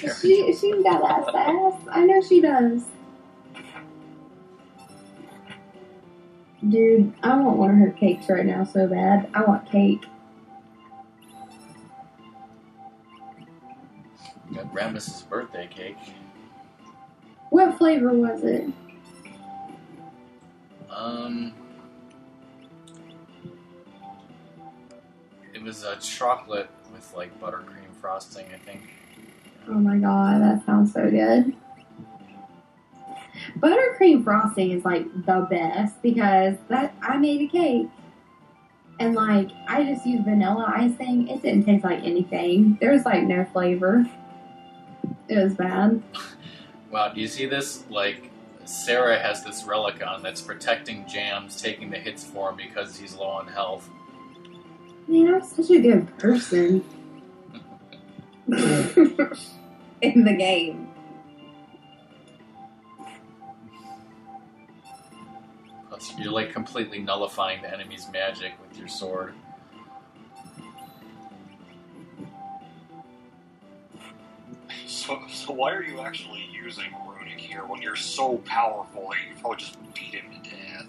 She she's got that sass. I know she does. Dude, I want one of her cakes right now so bad. I want cake. Got Rammus's birthday cake. What flavor was it? Um, it was a chocolate with like buttercream frosting, I think. Oh my god, that sounds so good. Buttercream frosting is like the best because that I made a cake and like I just used vanilla icing. It didn't taste like anything. There was like no flavor. It was bad. Wow, do you see this? Like, Sarah has this relic on that's protecting Jams, taking the hits for him because he's low on health. Man, I'm such a good person in the game. Plus, you're like completely nullifying the enemy's magic with your sword. So, so why are you actually using runic here when you're so powerful that you probably just beat him to death?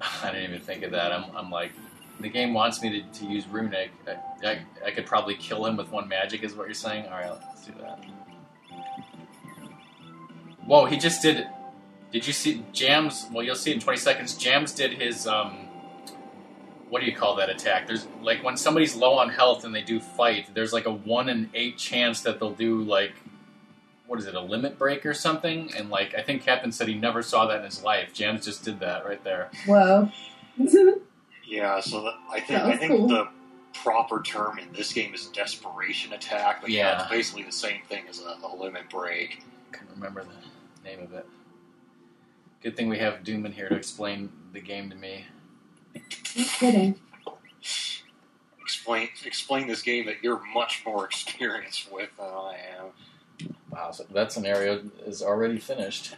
I didn't even think of that. I'm, I'm like, the game wants me to, to use runic. I, I, I could probably kill him with one magic, is what you're saying? Alright, let's do that. Whoa, he just did. Did you see Jams? Well, you'll see in 20 seconds. Jams did his. um What do you call that attack? There's like when somebody's low on health and they do fight. There's like a one in eight chance that they'll do like what is it, a limit break or something? And like I think Captain said he never saw that in his life. Jams just did that right there. Whoa. Yeah, so that, I think That I think cool. the proper term in this game is desperation attack, but yeah, Yeah. it's basically the same thing as a, a limit break. Couldn't remember the name of it. Good thing we have Doom in here to explain the game to me. No kidding. Explain explain this game that you're much more experienced with than I am. Wow, so that scenario is already finished.